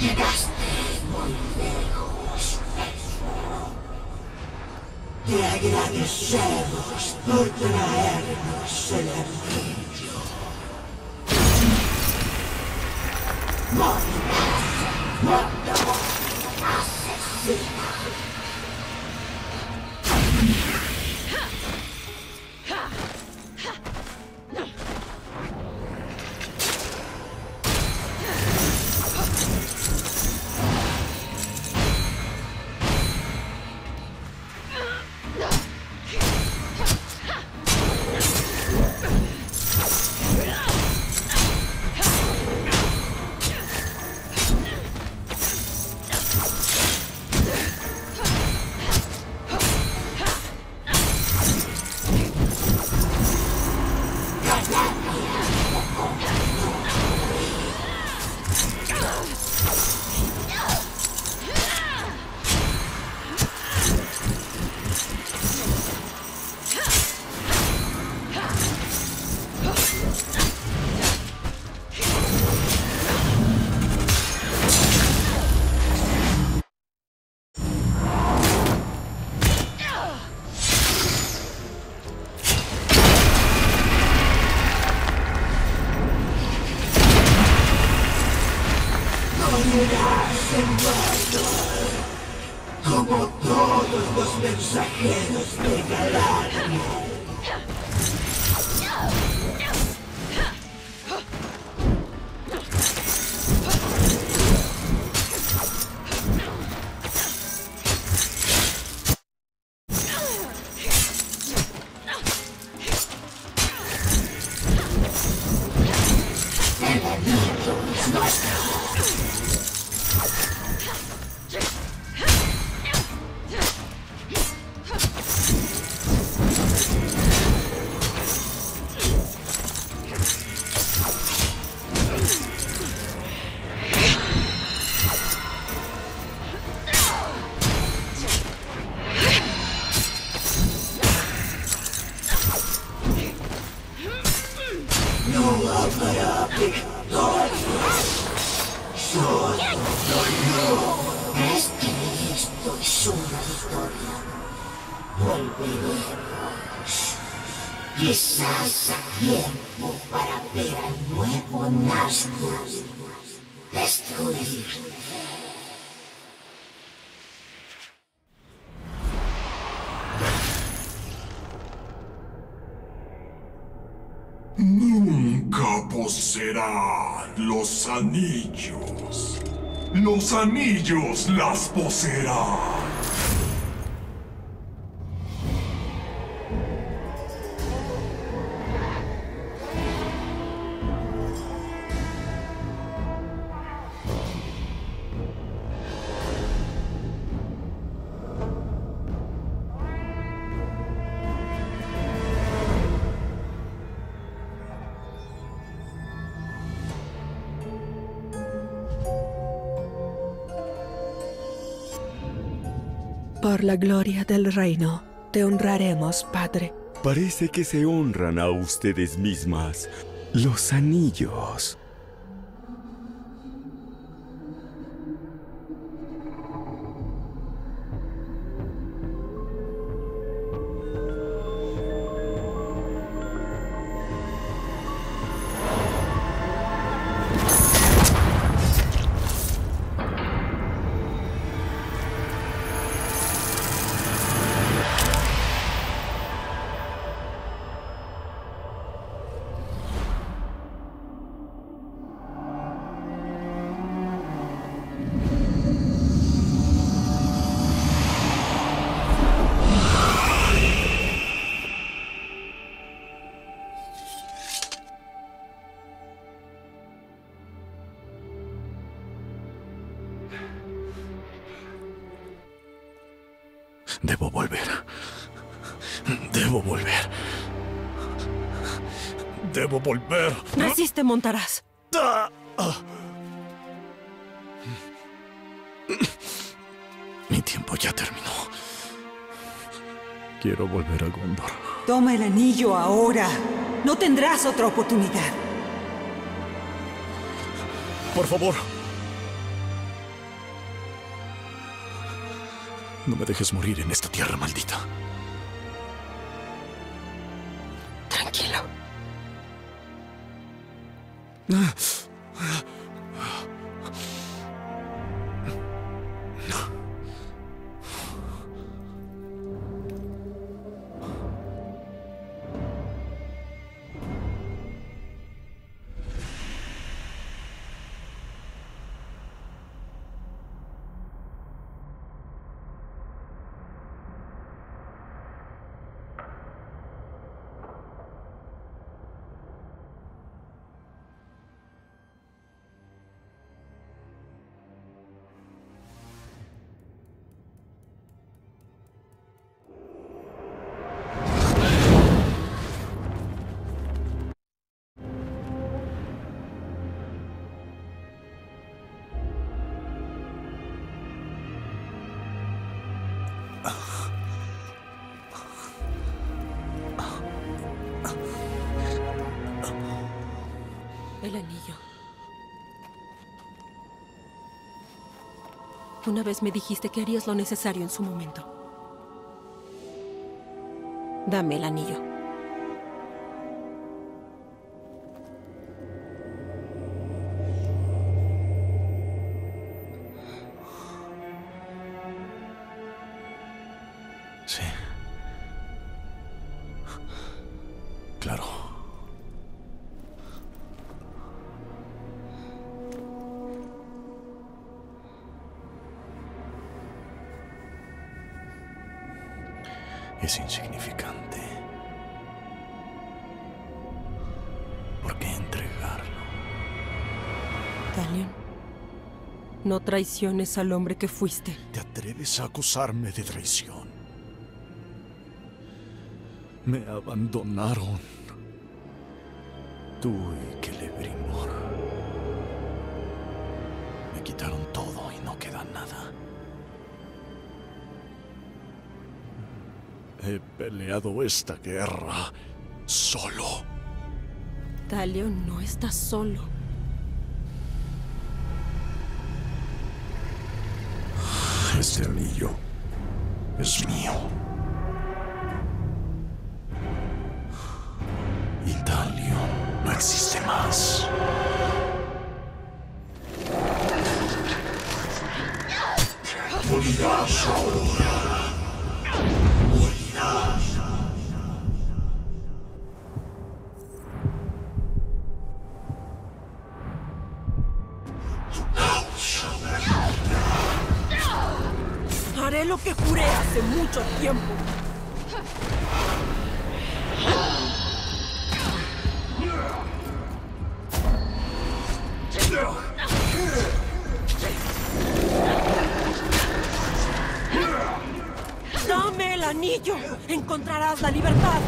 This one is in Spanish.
Llegaste muy lejos. Te agradecemos por traernos el anillo. Morirás envuelto. Como todos los mensajeros de Galadriel. Anillo es nuestro. Solo dolor. Es que esto es una victoria. Volveremos. Quizás a tiempo para ver al nuevo Nazgûl destruir. Poseerán los anillos. Los anillos las poseerán. Por la gloria del reino, te honraremos, Padre. Parece que se honran a ustedes mismas. Los anillos. Debo volver. Debo volver. Debo volver. Resiste, montarás. Mi tiempo ya terminó. Quiero volver a Gondor. Toma el anillo ahora. No tendrás otra oportunidad. Por favor. No me dejes morir en esta tierra maldita. Tranquilo. El Una vez me dijiste que harías lo necesario en su momento. Dame el anillo. Sí. Es insignificante. ¿Por qué entregarlo? Talion, no traiciones al hombre que fuiste. ¿Te atreves a acusarme de traición? Me abandonaron. Tú y Celebrimor. Me quitaron todo y no queda nada. He peleado esta guerra solo. Talion, no estás solo. Este anillo es mío. Italio no existe más. Haré lo que juré hace mucho tiempo. Dame el anillo. Encontrarás la libertad.